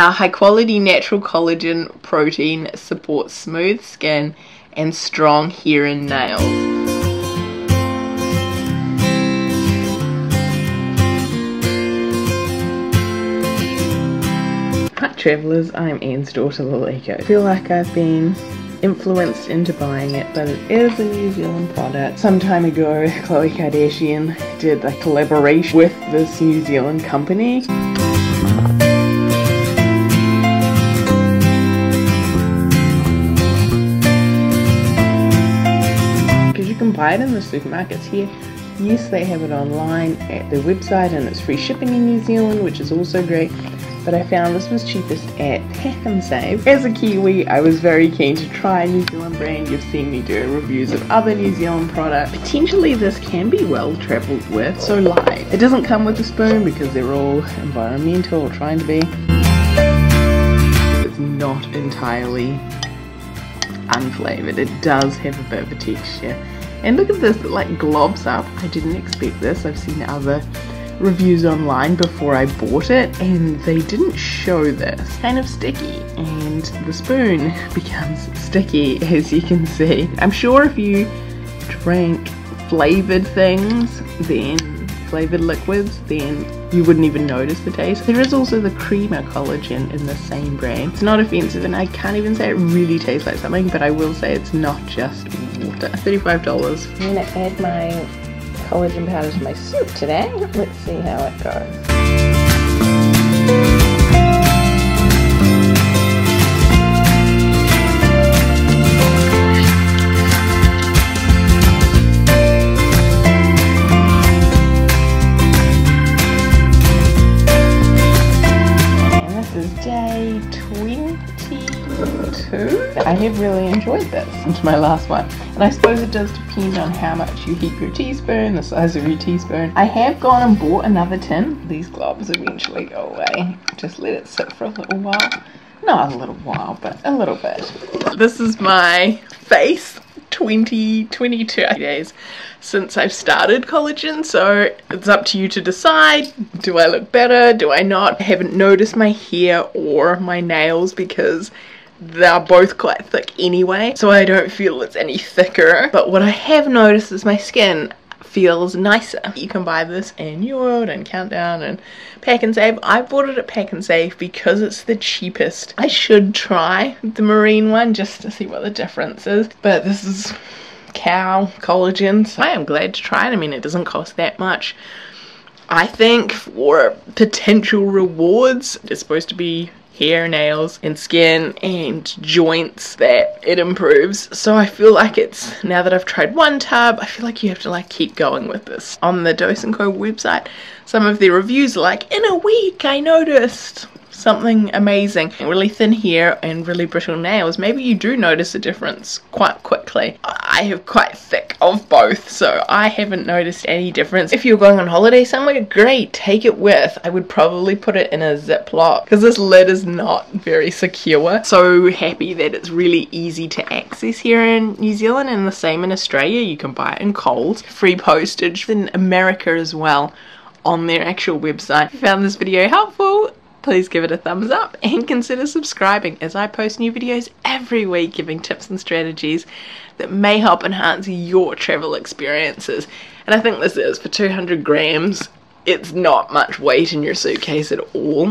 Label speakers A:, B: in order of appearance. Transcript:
A: Our high quality natural collagen protein supports smooth skin and strong hair and nails. Hi travellers, I'm Anne's daughter Laleko. I feel like I've been influenced into buying it, but it is a New Zealand product. Some time ago, Khloe Kardashian did a collaboration with this New Zealand company. Buy it in the supermarkets here. Yes, they have it online at their website and it's free shipping in New Zealand, which is also great but I found this was cheapest at Pack and Pak'nSave. As a Kiwi, I was very keen to try a New Zealand brand. You've seen me do reviews of other New Zealand products. Potentially this can be well travelled with, so light. It doesn't come with a spoon because they're all environmental or trying to be. It's not entirely unflavoured. It does have a bit of a texture. And look at this, it like globs up. I didn't expect this. I've seen other reviews online before I bought it and they didn't show this. Kind of sticky and the spoon becomes sticky as you can see. I'm sure if you drank flavored things then flavored liquids then you wouldn't even notice the taste. There is also the creamer collagen in the same brand. It's not offensive and I can't even say it really tastes like something but I will say it's not just water. $35. I'm gonna add my collagen powder to my soup today. Let's see how it goes. Day 22. I have really enjoyed this. It's my last one. And I suppose it does depend on how much you heat your teaspoon, the size of your teaspoon. I have gone and bought another tin. These globs eventually go away. Just let it sit for a little while. Not a little while, but a little bit. This is my face 20, 22 days since I've started collagen, so it's up to you to decide. Do I look better? Do I not? I haven't noticed my hair or my nails because they're both quite thick anyway, so I don't feel it's any thicker. But what I have noticed is my skin feels nicer. You can buy this in New World and Countdown and Pak'nSave. I bought it at Pack and Pak'nSave because it's the cheapest. I should try the marine one just to see what the difference is, but this is cow collagen, so I am glad to try it. I mean, it doesn't cost that much. I think for potential rewards, it's supposed to be hair, nails, and skin and joints that it improves. So I feel like it's, now that I've tried one tub, I feel like you have to like keep going with this. On the Dose & Co website, some of the reviews are like, in a week I noticed something amazing. Really thin hair and really brittle nails, maybe you do notice a difference quite quickly. I have quite thick of both, so I haven't noticed any difference. If you're going on holiday somewhere, great, take it with. I would probably put it in a Ziploc because this lid is not very secure. So happy that it's really easy to access here in New Zealand and the same in Australia. You can buy it in Coles, free postage in America as well on their actual website. If you found this video helpful, please give it a thumbs up and consider subscribing as I post new videos every week giving tips and strategies that may help enhance your travel experiences. And I think this is for 200 grams, it's not much weight in your suitcase at all.